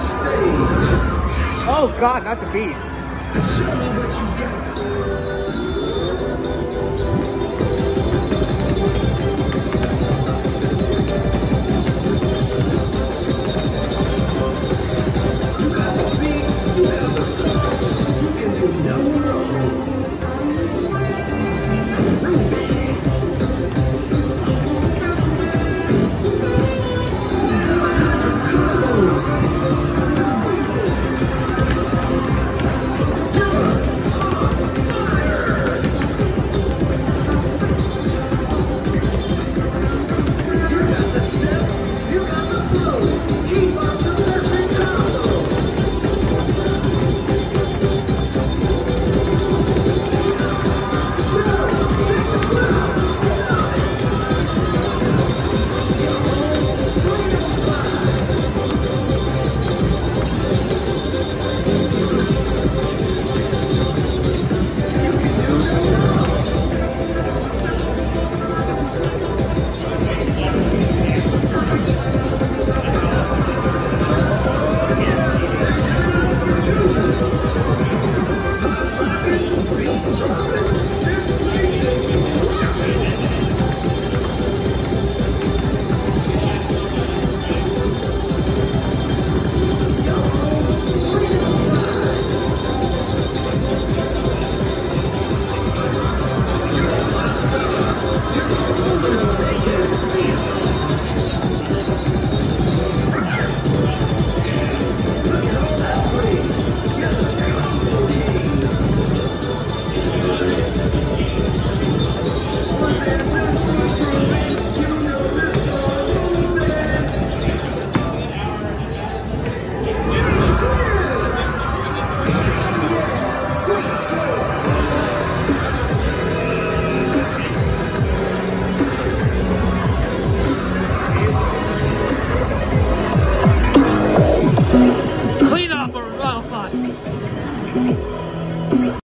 stage. Oh God, not the beast.